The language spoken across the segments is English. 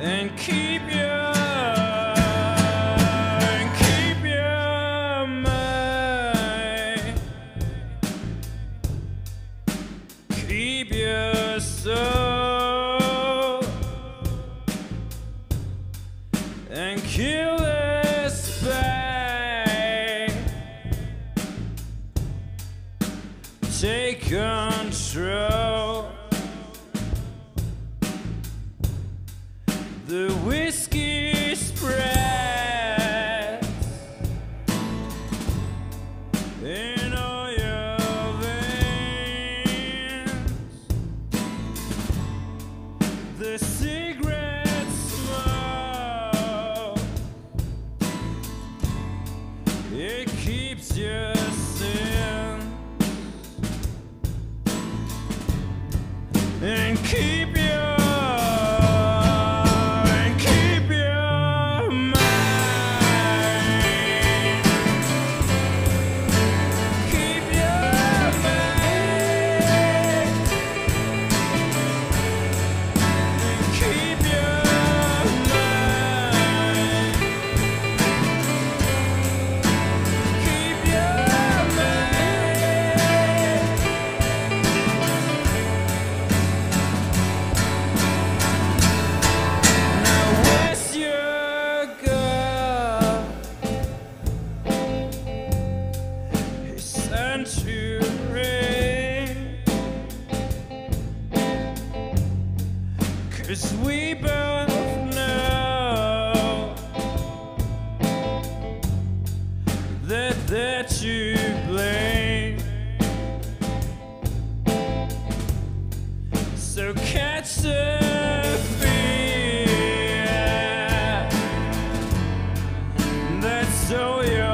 and keep your and keep your mind. Keep your soul. And kill this pain take control the whiskey spreads in all your veins. The cigarette smoke. It keeps sin and keep we both know that that you blame. So catch the fear that's.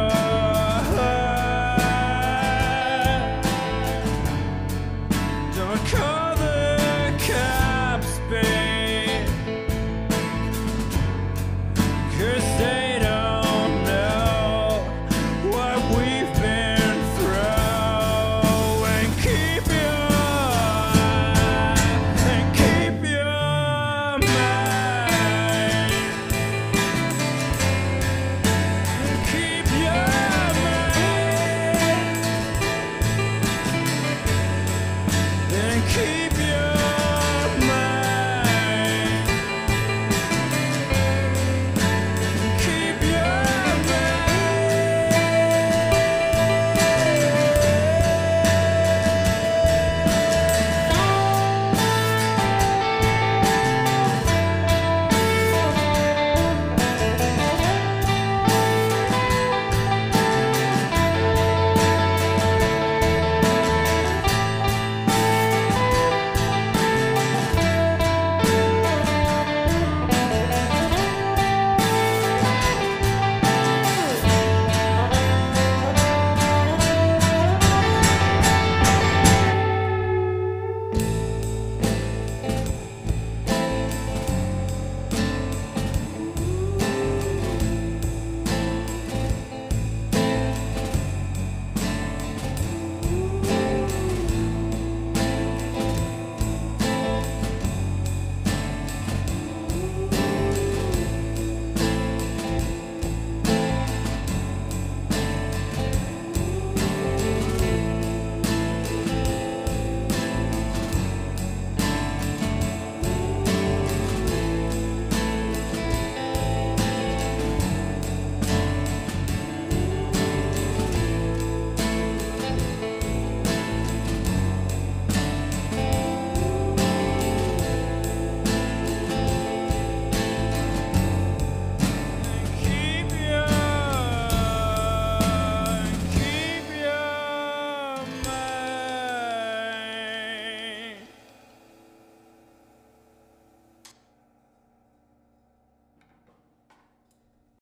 keep you.